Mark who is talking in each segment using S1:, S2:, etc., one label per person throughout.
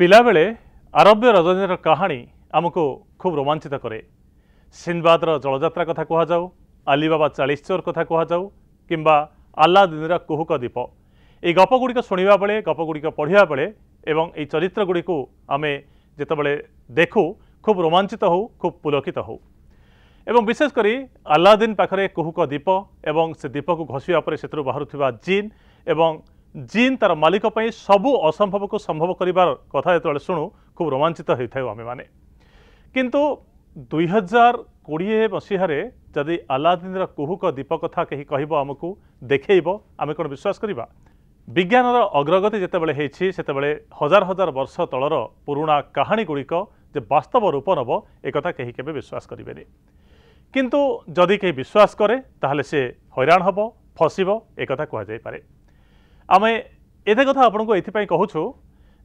S1: ପିଲାବେଳେ ଆରବ୍ୟ ରଜନୀର କାହାଣୀ ଆମକୁ ଖୁବ୍ ରୋମାଞ୍ଚିତ କରେ ସିନ୍ବାଦର ଜଳଯାତ୍ରା କଥା କୁହାଯାଉ ଆଲିବାବା ଚାଳିଶ ଚୋର କଥା କୁହାଯାଉ କିମ୍ବା ଆଲ୍ଲାଦିନର କୁହୁକ ଦ୍ୱୀପ এই ଗପଗୁଡ଼ିକ ଶୁଣିବା ବେଳେ ଗପଗୁଡ଼ିକ ପଢ଼ିବା ବେଳେ ଏବଂ এই ଚରିତ୍ରଗୁଡ଼ିକୁ ଆମେ ଯେତେବେଳେ ଦେଖୁ ଖୁବ୍ ରୋମାଞ୍ଚିତ ହେଉ ଖୁବ୍ ପୁଲକିତ ହେଉ ଏବଂ ବିଶେଷ କରି ଆଲ୍ଲାଦିନ ପାଖରେ କୁହୁକ ଦ୍ୱୀପ ଏବଂ ସେ ଦ୍ୱୀପକୁ ଘଷିବା ପରେ ସେଥିରୁ ବାହାରୁଥିବା ଜିନ୍ ଏବଂ ଜିନ୍ ତାର ମାଲିକ ପାଇଁ ସବୁ ଅସମ୍ଭବକୁ ସମ୍ଭବ କରିବାର କଥା ଯେତେବେଳେ ଶୁଣୁ ଖୁବ୍ ରୋମାଞ୍ଚିତ ହୋଇଥାଉ ଆମେମାନେ। କିନ୍ତୁ ଦୁଇ ହଜାର କୋଡ଼ିଏ ମସିହାରେ ଯଦି ଆଲ୍ଲାଦିନର କୁହୁକ ଦ୍ୱୀପ କଥା କେହି କହିବ ଆମକୁ ଦେଖେଇବ ଆମେ କ'ଣ ବିଶ୍ୱାସ କରିବା? ବିଜ୍ଞାନର ଅଗ୍ରଗତି ଯେତେବେଳେ ହେଇଛି ସେତେବେଳେ ହଜାର ହଜାର ବର୍ଷ ତଳର ପୁରୁଣା କାହାଣୀଗୁଡ଼ିକ ଯେ ବାସ୍ତବ ରୂପ ନେବ ଏକଥା କେହି କେବେ ବିଶ୍ୱାସ କରିବେନି। କିନ୍ତୁ ଯଦି କେହି ବିଶ୍ୱାସ କରେ ତାହେଲେ ସେ ହଇରାଣ ହେବ ଫସିବ ଏକଥା କୁହାଯାଇପାରେ। ଆମେ ଏତେ କଥା ଆପଣଙ୍କୁ ଏଥିପାଇଁ କହୁଛୁ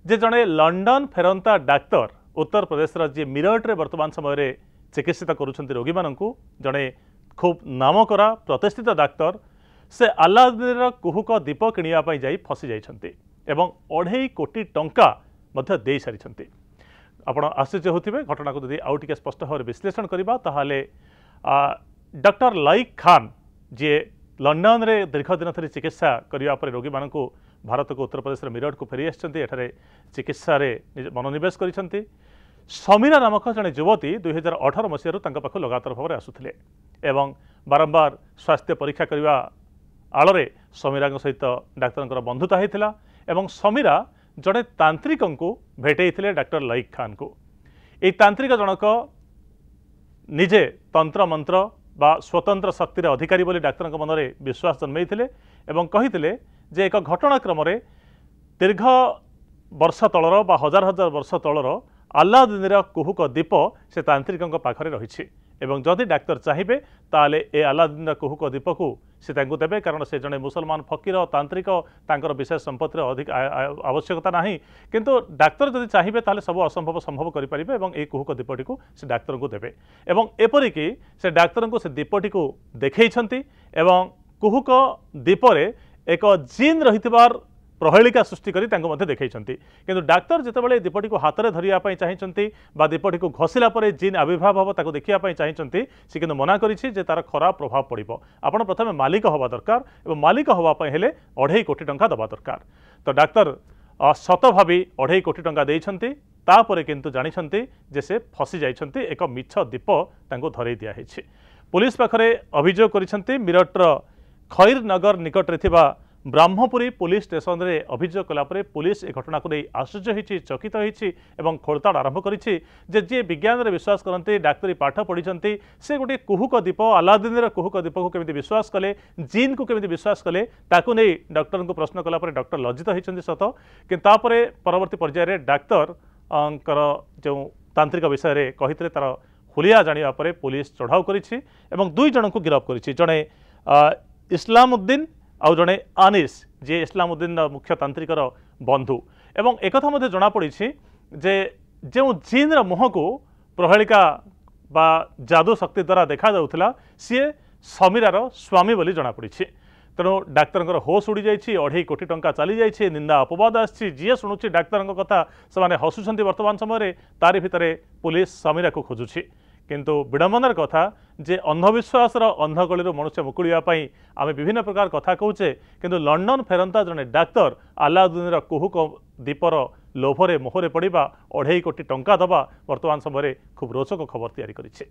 S1: ଯେ ଜଣେ ଲଣ୍ଡନ ଫେରନ୍ତା ଡାକ୍ତର ଉତ୍ତରପ୍ରଦେଶର ଯିଏ ମିରଟରେ ବର୍ତ୍ତମାନ ସମୟରେ ଚିକିତ୍ସିତ କରୁଛନ୍ତି ରୋଗୀମାନଙ୍କୁ ଜଣେ ଖୁବ୍ ନାମକରା ପ୍ରତିଷ୍ଠିତ ଡାକ୍ତର ସେ ଆଲ୍ଲାଦିନର କୁହୁକ ଦୀପ କିଣିବା ପାଇଁ ଯାଇ ଫସି ଯାଇଛନ୍ତି ଏବଂ ଅଢ଼େଇ କୋଟି ଟଙ୍କା ମଧ୍ୟ ଦେଇସାରିଛନ୍ତି ଆପଣ ଆଶ୍ଚର୍ଯ୍ୟ ହେଉଥିବେ ଘଟଣାକୁ ଯଦି ଆଉ ଟିକେ ସ୍ପଷ୍ଟ ଭାବରେ ବିଶ୍ଳେଷଣ କରିବା ତାହେଲେ ଡକ୍ଟର ଲାଇକ୍ ଖାନ୍ ଯିଏ ଲଣ୍ଡନରେ ଦୀର୍ଘ ଦିନ ଧରି ଚିକିତ୍ସା କରିବା ପରେ ରୋଗୀମାନଙ୍କୁ ଭାରତକୁ ଉତ୍ତରପ୍ରଦେଶର ମିରଟକୁ ଫେରି ଆସିଛନ୍ତି। ଏଠାରେ ଚିକିତ୍ସାରେ ମନୋନିବେଶ କରିଛନ୍ତି। ସମୀରା ନାମକ ଜଣେ ଯୁବତୀ ଦୁଇହଜାର ଅଠର ମସିହାରୁ ତାଙ୍କ ପାଖକୁ ଲଗାତାର ଭାବରେ ଆସୁଥିଲେ ଏବଂ ବାରମ୍ବାର ସ୍ୱାସ୍ଥ୍ୟ ପରୀକ୍ଷା କରିବା ଆଳରେ ସମୀରାଙ୍କ ସହିତ ଡାକ୍ତରଙ୍କର ବନ୍ଧୁତା ହୋଇଥିଲା ଏବଂ ସମୀରା ଜଣେ ତାନ୍ତ୍ରିକଙ୍କୁ ଭେଟେଇଥିଲେ ଡାକ୍ତର ଲାଇକ୍ ଖାନ୍ଙ୍କୁ। ଏହି ତାନ୍ତ୍ରିକ ଜଣକ ନିଜେ ତନ୍ତ୍ରମନ୍ତ୍ର বা স্বতন্ত্র শক্তির অধিকারী বলে ডাক্তার মনে বিশ্বাস জন্মাইলে এবং কে যে এক ঘটনাক্রমে দীর্ঘ বর্ষ তলর বা হাজার হাজার বর্ষ তলর আল্লাহদ্দিনের কুহুক দ্বীপ সে তান্ত্রিকঙ্ পাখে রয়েছে এবং যদি ডাক্তার চাহিবে তাহলে এ আল্লাহদ্দিনের কুহুক দ্বীপক ସେ ତାଙ୍କୁ ଦେବେ କାରଣ ସେ ଜଣେ ମୁସଲମାନ ଫକୀର ତାନ୍ତ୍ରିକ ତାଙ୍କର ବିଶେଷ ସମ୍ପତ୍ତିର ଅଧିକ ଆବଶ୍ୟକତା ନାହିଁ। କିନ୍ତୁ ଡାକ୍ତର ଯଦି ଚାହିଁବେ ତାହେଲେ ସବୁ ଅସମ୍ଭବ ସମ୍ଭବ କରିପାରିବେ ଏବଂ ଏହି କୁହୁକ ଦ୍ୱୀପଟିକୁ ସେ ଡାକ୍ତରଙ୍କୁ ଦେବେ। ଏବଂ ଏପରିକି ସେ ଡାକ୍ତରଙ୍କୁ ସେ ଦ୍ୱୀପଟିକୁ ଦେଖେଇଛନ୍ତି ଏବଂ କୁହୁକ ଦ୍ୱୀପରେ ଏକ ଜିନ୍ ରହିଥିବାର প্রহেলিকা সৃষ্টি করে তাঁকু মধ্যে দেখাইছেন কিন্তু ডাক্তার যেতবে দীপটি হাতের ধরিয়া চাইছেন বা দীপটি ঘষিলা পরে জিন আবির্ভাব হব তাকে দেখা চাইছেন সে কিন্তু মনা করেছে যে তার খারাপ প্রভাব পড়ব আপনার প্রথমে মালিক হওয়া দরকার এবং মালিক হওয়া হলে অঢ়াই কোটি টাকা দেওয়া দরকার তো ডাক্তার সত ভাবি অঢ়াই কোটি টাকা দিয়েছেন তাপরে কিন্তু জাঁচান যে সে ফসি যাইছেন এক মিছ দ্বীপ তাঁকু ধরাই দিয়া হয়েছে পুলিশ পাখে অভিযোগ করেছেন মিরটর খৈরনগর নিকটে থাকা ବ୍ରାହ୍ମପୁରୀ ପୋଲିସ ଷ୍ଟେସନରେ ଅଭିଯୋଗ କଲାପରେ ପୋଲିସ ଏ ଘଟଣାକୁ ନେଇ ଆଶ୍ଚର୍ଯ୍ୟ ହୋଇଛି ଚକିତ ହୋଇଛି ଏବଂ ଖୋଳତାଡ଼ ଆରମ୍ଭ କରିଛି ଯେ ଯିଏ ବିଜ୍ଞାନରେ ବିଶ୍ୱାସ କରନ୍ତି ଡାକ୍ତରୀ ପାଠ ପଢ଼ିଛନ୍ତି ସେ ଗୋଟିଏ କୁହୁକ ଦ୍ୱୀପ ଆଲାଦିନର କୁହୁକ ଦ୍ୱୀପକୁ କେମିତି ବିଶ୍ୱାସ କଲେ ଜିନ୍କୁ କେମିତି ବିଶ୍ୱାସ କଲେ ତାକୁ ନେଇ ଡକ୍ଟରଙ୍କୁ ପ୍ରଶ୍ନ କଲାପରେ ଡକ୍ଟର ଲଜ୍ଜିତ ହୋଇଛନ୍ତି ସତ। କିନ୍ତୁ ତାପରେ ପରବର୍ତ୍ତୀ ପର୍ଯ୍ୟାୟରେ ଡାକ୍ତରଙ୍କର ଯେଉଁ ତାନ୍ତ୍ରିକ ବିଷୟରେ କହିଥିଲେ ତାର ହୁଲିଆ ଜାଣିବା ପରେ ପୋଲିସ ଚଢ଼ାଉ କରିଛି ଏବଂ ଦୁଇ ଜଣଙ୍କୁ ଗିରଫ କରିଛି। ଜଣେ ଇସଲାମୁଦ୍ଦିନ ଆଉ ଜଣେ ଆନିସ୍ ଯିଏ ଇସଲାମୁଦ୍ଦିନର ମୁଖ୍ୟ ତାନ୍ତ୍ରିକର ବନ୍ଧୁ। ଏବଂ ଏକଥା ମଧ୍ୟ ଜଣାପଡ଼ିଛି ଯେ ଯେଉଁ ଜିନ୍ର ମୁହଁକୁ ପ୍ରହେଳିକା ବା ଯାଦୁ ଶକ୍ତି ଦ୍ୱାରା ଦେଖାଯାଉଥିଲା ସିଏ ସମୀରାର ସ୍ୱାମୀ ବୋଲି ଜଣାପଡ଼ିଛି। ତେଣୁ ଡାକ୍ତରଙ୍କର ହୋସ୍ ଉଡ଼ିଯାଇଛି ଅଢ଼େଇ କୋଟି ଟଙ୍କା ଚାଲିଯାଇଛି ନିନ୍ଦା ଅପବାଦ ଆସିଛି ଯିଏ ଶୁଣୁଛି ଡାକ୍ତରଙ୍କ କଥା ସେମାନେ ହସୁଛନ୍ତି ବର୍ତ୍ତମାନ ସମୟରେ ତାରି ଭିତରେ ପୁଲିସ ସମୀରାକୁ ଖୋଜୁଛି। କିନ୍ତୁ ବିଡ଼ମ୍ବନାର କଥା ଯେ ଅନ୍ଧବିଶ୍ୱାସର ଅନ୍ଧଗଳିରୁ ମନୁଷ୍ୟ ମୁକୁଳିବା ପାଇଁ ଆମେ ବିଭିନ୍ନ ପ୍ରକାର କଥା କହୁଛେ କିନ୍ତୁ ଲଣ୍ଡନ ଫେରନ୍ତା ଜଣେ ଡାକ୍ତର ଆଲାଉଦ୍ଦିନର କୁହୁକ ଦ୍ୱୀପର ଲୋଭରେ ମୋହରେ ପଡ଼ିବା ଅଢ଼େଇ କୋଟି ଟଙ୍କା ଦେବା ବର୍ତ୍ତମାନ ସମୟରେ ଖୁବ୍ ରୋଚକ ଖବର ତିଆରି କରିଛି